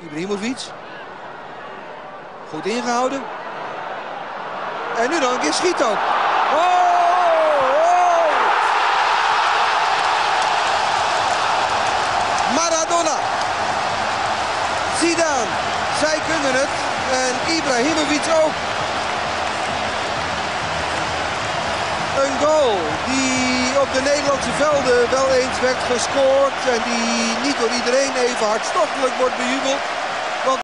Ibrahimovic. Goed ingehouden. En nu dan een keer schiet ook. Oh, oh. Maradona. Zidane. Zij kunnen het. En Ibrahimovic ook. Een goal die op de Nederlandse velden wel eens werd gescoord. En die niet door iedereen even hartstochtelijk wordt bejubeld.